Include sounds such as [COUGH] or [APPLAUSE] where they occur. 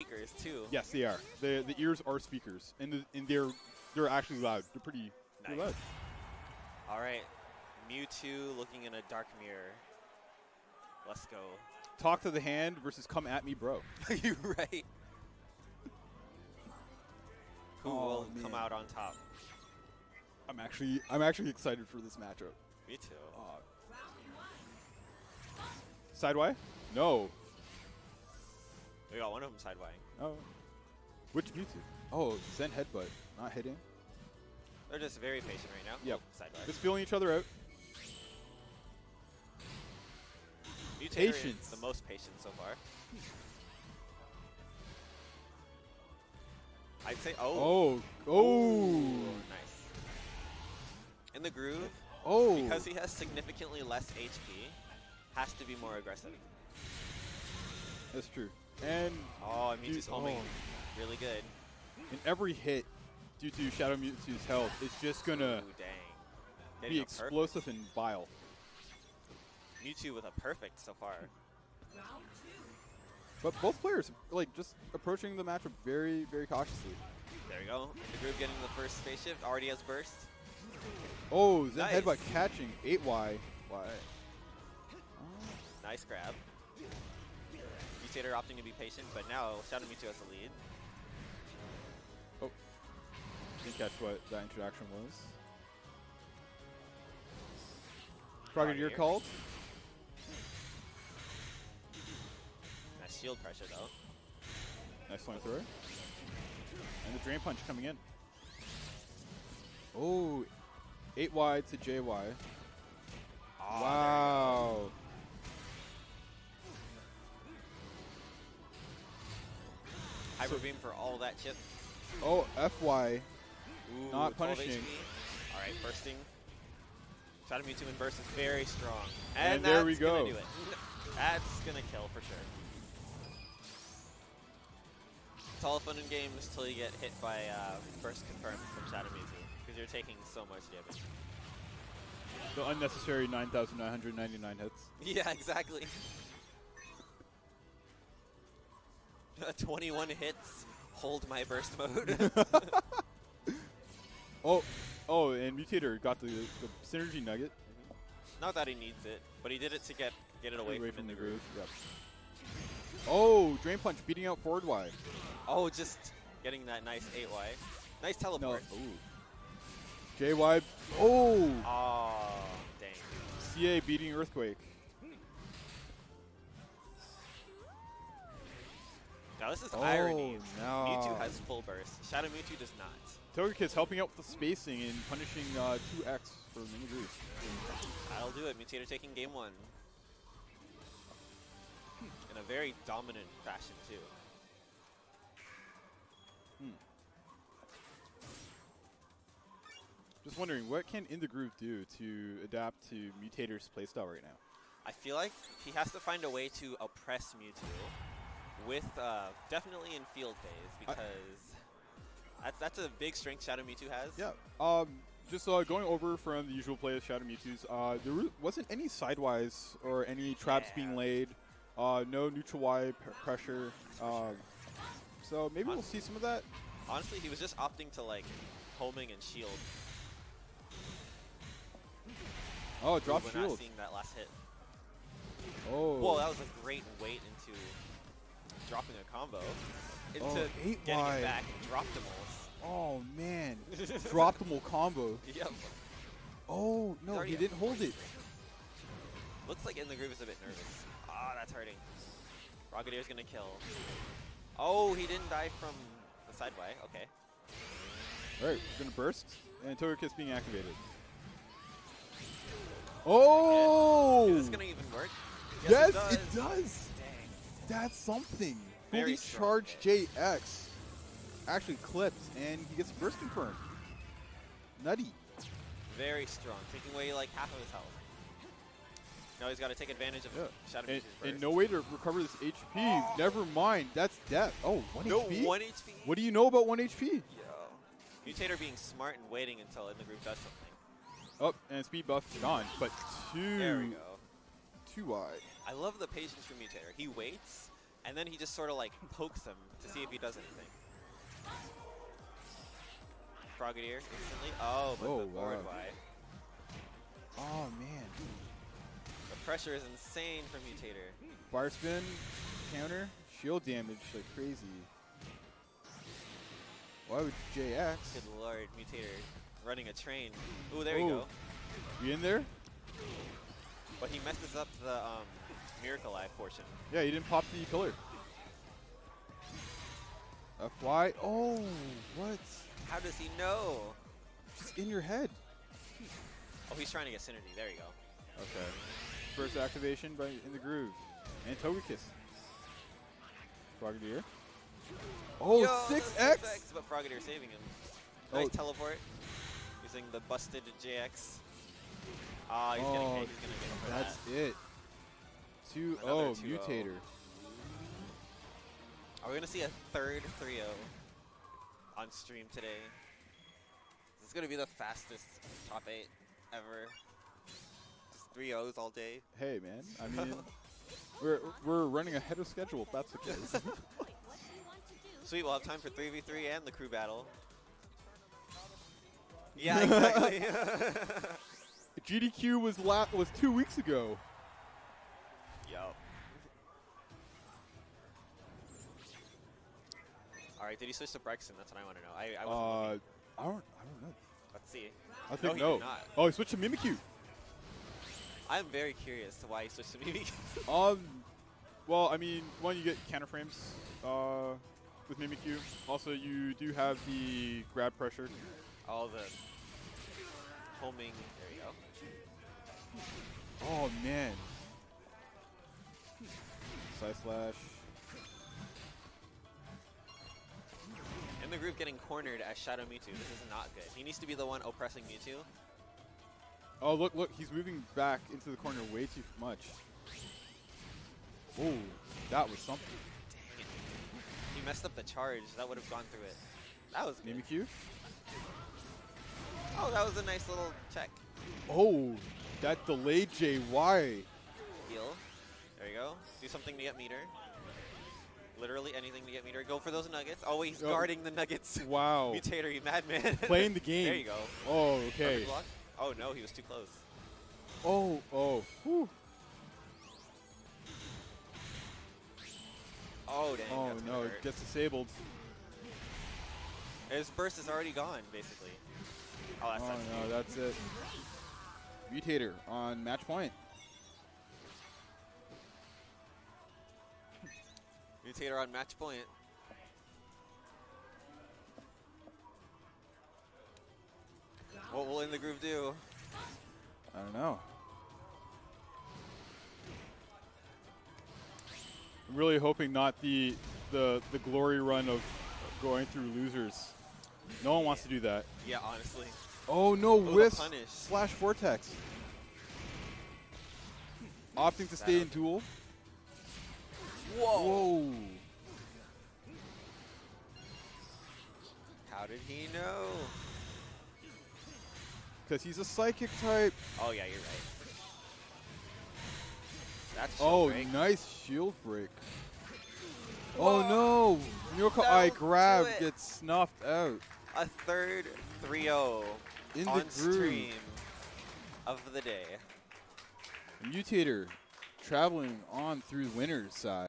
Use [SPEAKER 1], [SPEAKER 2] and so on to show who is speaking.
[SPEAKER 1] speakers too.
[SPEAKER 2] Yes, they are. The the ears are speakers, and the, and they're they're actually loud. They're pretty, pretty
[SPEAKER 1] Nice.
[SPEAKER 2] loud.
[SPEAKER 1] All right, Mewtwo looking in a dark mirror. Let's go.
[SPEAKER 2] Talk to the hand versus come at me, bro. [LAUGHS]
[SPEAKER 1] you right. Who
[SPEAKER 2] Oh,
[SPEAKER 1] will come out on top?
[SPEAKER 2] I'm actually I'm actually excited for this matchup.
[SPEAKER 1] Me too.
[SPEAKER 2] Uh, Sideway? No.
[SPEAKER 1] We got one of them sidewaying.
[SPEAKER 2] Oh. Which Mewtwo? Oh, Zen headbutt, not hitting.
[SPEAKER 1] They're just very patient right now.
[SPEAKER 2] Yep.
[SPEAKER 1] Oh, Sideway.
[SPEAKER 2] Just feeling each other out.
[SPEAKER 1] Mewtater
[SPEAKER 2] Patience.
[SPEAKER 1] is the most patient so far. I'd say. Oh.
[SPEAKER 2] Oh. Oh.
[SPEAKER 1] Nice. In the groove,
[SPEAKER 2] Oh.
[SPEAKER 1] because he has significantly less HP, has to be more aggressive.
[SPEAKER 2] That's true. And
[SPEAKER 1] Oh, Mewtwo's homing
[SPEAKER 2] oh.
[SPEAKER 1] really good.
[SPEAKER 2] And every hit, due to Shadow Mewtwo's health, it's just gonna
[SPEAKER 1] Ooh, dang.
[SPEAKER 2] be
[SPEAKER 1] a perfect.
[SPEAKER 2] explosive and vile.
[SPEAKER 1] Mewtwo with a perfect so far.
[SPEAKER 2] But both players, like, just approaching the matchup very, very cautiously.
[SPEAKER 1] There we go. The Groove getting the first phase shift. Already has burst.
[SPEAKER 2] Oh, Zen
[SPEAKER 1] Nice.
[SPEAKER 2] headbutt catching 8Y. Why?
[SPEAKER 1] Nice grab. Mewtater opting to be patient, but now Shadow Mewtwo has the lead.
[SPEAKER 2] Oh. Didn't catch what that introduction was. Frogger,
[SPEAKER 1] you're
[SPEAKER 2] called.
[SPEAKER 1] Nice shield pressure though.
[SPEAKER 2] Nice flamethrower. And the drain punch coming in. Oh, 8Y to JY.
[SPEAKER 1] Oh,
[SPEAKER 2] wow.
[SPEAKER 1] Hyper beam for all that chip.
[SPEAKER 2] Oh, FY.
[SPEAKER 1] Ooh,
[SPEAKER 2] Not
[SPEAKER 1] 12
[SPEAKER 2] punishing.
[SPEAKER 1] All right, bursting. Shadow Mewtwo in burst is very strong.
[SPEAKER 2] And
[SPEAKER 1] And,
[SPEAKER 2] there we
[SPEAKER 1] gonna
[SPEAKER 2] go.
[SPEAKER 1] do it. That's gonna kill for sure. It's all fun and games till you get hit by uh, burst confirmed from Shadow Mewtwo because you're taking so much damage.
[SPEAKER 2] The unnecessary 9,999 hits. [LAUGHS]
[SPEAKER 1] Yeah, exactly. [LAUGHS] 21 hits. Hold my burst mode. [LAUGHS] [LAUGHS]
[SPEAKER 2] Oh, oh, and Mewtater got the, the synergy nugget. Mm-hmm.
[SPEAKER 1] Not that he needs it, but he did it to get get it away, from, in the groove.
[SPEAKER 2] Yep. Oh, Drain Punch beating out forward Y.
[SPEAKER 1] Oh, just getting that nice 8Y. Nice teleport. No.
[SPEAKER 2] Ooh. JY. Oh,
[SPEAKER 1] Oh, dang.
[SPEAKER 2] CA beating Earthquake.
[SPEAKER 1] Now this is
[SPEAKER 2] Oh,
[SPEAKER 1] irony.
[SPEAKER 2] no.
[SPEAKER 1] Mewtwo has full burst. Shadow Mewtwo does not.
[SPEAKER 2] Togekiss helping out with the spacing and punishing uh, 2X for mini Grease.
[SPEAKER 1] That'll do it. Mewtater taking game one. In a very dominant fashion, too.
[SPEAKER 2] Just wondering, what can In the Groove do to adapt to Mewtater's playstyle right now?
[SPEAKER 1] I feel like he has to find a way to oppress Mewtwo with uh, definitely in field phase because that's that's a big strength Shadow Mewtwo has.
[SPEAKER 2] Yeah. Um, just uh, going over from the usual play of Shadow Mewtwo's, uh, there wasn't any sidewise or any traps being laid. Uh, no neutral Y p- pressure. Um, so maybe we'll see some of that.
[SPEAKER 1] Honestly, he was just opting to like homing and shield.
[SPEAKER 2] Oh, drop
[SPEAKER 1] We're
[SPEAKER 2] shield.
[SPEAKER 1] not seeing that last hit.
[SPEAKER 2] Oh.
[SPEAKER 1] Well, that was a great weight into dropping a combo. Into
[SPEAKER 2] Oh,
[SPEAKER 1] getting
[SPEAKER 2] wide.
[SPEAKER 1] it back and dropped them all.
[SPEAKER 2] oh man. [LAUGHS] Droptimal combo.
[SPEAKER 1] Yep.
[SPEAKER 2] Oh no, he didn't hold it.
[SPEAKER 1] Looks like In the Groove is a bit nervous. Ah, that's hurting. Rocketier's gonna kill. Oh, he didn't die from the sideway. Okay.
[SPEAKER 2] All right, gonna burst and Togekiss being activated. Oh.
[SPEAKER 1] Is this gonna even work?
[SPEAKER 2] yes,
[SPEAKER 1] it
[SPEAKER 2] it
[SPEAKER 1] does.
[SPEAKER 2] does. That's something.
[SPEAKER 1] Very
[SPEAKER 2] Fully charged JX actually clipped, and he gets burst confirmed. Nutty.
[SPEAKER 1] Very strong. Taking away like half of his health. Now he's got to take advantage of
[SPEAKER 2] Yeah.
[SPEAKER 1] Shadow
[SPEAKER 2] And,
[SPEAKER 1] burst.
[SPEAKER 2] and no way to recover this HP. Never mind. That's death. Oh, 1
[SPEAKER 1] No,
[SPEAKER 2] HP?
[SPEAKER 1] 1 HP?
[SPEAKER 2] What do you know about 1 HP?
[SPEAKER 1] Yo. Mewtater being smart and waiting until In the Groove does something.
[SPEAKER 2] Oh, and speed buff gone, but two,
[SPEAKER 1] There we go.
[SPEAKER 2] two wide.
[SPEAKER 1] I love the patience from Mewtater. He waits, and then he just sort of like pokes him to see if he does anything. Frogadier instantly. Oh, but
[SPEAKER 2] Oh,
[SPEAKER 1] the forward
[SPEAKER 2] wow. Oh man.
[SPEAKER 1] The pressure is insane from Mewtater.
[SPEAKER 2] Fire spin, counter, shield damage like crazy. Why would JX?
[SPEAKER 1] Good lord, Mewtater running a train. Ooh, there you
[SPEAKER 2] Oh.
[SPEAKER 1] go.
[SPEAKER 2] You in there?
[SPEAKER 1] But he messes up the um, Miracle Eye portion.
[SPEAKER 2] Yeah, you didn't pop the pillar. FY. Oh, what?
[SPEAKER 1] How does he know?
[SPEAKER 2] It's in your head.
[SPEAKER 1] Oh, he's trying to get Synergy. There you go.
[SPEAKER 2] Okay. First activation by in the groove. And Togekiss. Frogadier. Oh,
[SPEAKER 1] Yo,
[SPEAKER 2] 6X?
[SPEAKER 1] 6X, but Frogadier saving him.
[SPEAKER 2] Oh.
[SPEAKER 1] Nice teleport. Using the busted JX. Ah, he's gonna
[SPEAKER 2] Oh,
[SPEAKER 1] he's gonna get him for
[SPEAKER 2] That's
[SPEAKER 1] that.
[SPEAKER 2] it. Two
[SPEAKER 1] Another
[SPEAKER 2] oh
[SPEAKER 1] 2-0.
[SPEAKER 2] Mewtater.
[SPEAKER 1] Are we gonna see a third 3-0 on stream today? This is gonna be the fastest top eight ever. Just 3-0s all day.
[SPEAKER 2] Hey man, I [LAUGHS] mean, we're we're running ahead of schedule. If that's the case. [LAUGHS]
[SPEAKER 1] Sweet, we'll have time for 3v3 and the crew battle. Yeah, exactly. [LAUGHS]
[SPEAKER 2] GDQ was la- was two weeks ago.
[SPEAKER 1] Alright, did he switch to Braixen? That's what I want to know. I, I wasn't
[SPEAKER 2] Uh. I don't I don't know.
[SPEAKER 1] Let's see.
[SPEAKER 2] I think no.
[SPEAKER 1] not.
[SPEAKER 2] Oh, he switched to Mimikyu.
[SPEAKER 1] I'm very curious to why he switched to Mimikyu. [LAUGHS]
[SPEAKER 2] Um, well, I mean, one you get counter frames uh, with Mimikyu. Also, you do have the grab pressure.
[SPEAKER 1] All the homing. There you go.
[SPEAKER 2] Oh man. Side slash.
[SPEAKER 1] The Groove getting cornered as Shadow Mewtwo. This is not good. He needs to be the one oppressing Mewtwo.
[SPEAKER 2] Oh look, look, he's moving back into the corner way too much. Oh, that was something.
[SPEAKER 1] Dang it. He messed up the charge. That would have gone through it. That was good.
[SPEAKER 2] Mimikyu.
[SPEAKER 1] Oh, that was a nice little check.
[SPEAKER 2] Oh, that delayed JY.
[SPEAKER 1] Heal. There you go. Do something to get meter. Literally anything to get meter. Go for those nuggets. Oh, he's
[SPEAKER 2] Oh.
[SPEAKER 1] guarding the nuggets. [LAUGHS]
[SPEAKER 2] Wow.
[SPEAKER 1] Mewtater, you madman. [LAUGHS]
[SPEAKER 2] Playing the game.
[SPEAKER 1] there you go.
[SPEAKER 2] Oh, okay.
[SPEAKER 1] Oh, no, he was too close.
[SPEAKER 2] Oh, oh. Whew.
[SPEAKER 1] Oh, dang.
[SPEAKER 2] Oh no,
[SPEAKER 1] hurt.
[SPEAKER 2] it gets disabled.
[SPEAKER 1] His burst is already gone, basically. Oh, that's
[SPEAKER 2] Oh no, that's it. Mewtater on match point.
[SPEAKER 1] Mewtater on match point. What will In the Groove do?
[SPEAKER 2] I don't know. I'm really hoping not the the the glory run of going through losers. No one wants to do that.
[SPEAKER 1] Yeah, honestly.
[SPEAKER 2] Oh no,
[SPEAKER 1] the
[SPEAKER 2] Wisp slash Vortex. Opting to stay in duel.
[SPEAKER 1] Whoa!
[SPEAKER 2] Whoa.
[SPEAKER 1] How did he know?
[SPEAKER 2] Because he's a psychic type.
[SPEAKER 1] Oh, yeah, you're right. That's
[SPEAKER 2] Oh,
[SPEAKER 1] break.
[SPEAKER 2] nice shield break.
[SPEAKER 1] Whoa.
[SPEAKER 2] Oh no! Miracle Eye
[SPEAKER 1] Don't
[SPEAKER 2] grab gets snuffed out.
[SPEAKER 1] A third 3-0
[SPEAKER 2] In the
[SPEAKER 1] on stream of the day.
[SPEAKER 2] Mewtater traveling on through winner's side.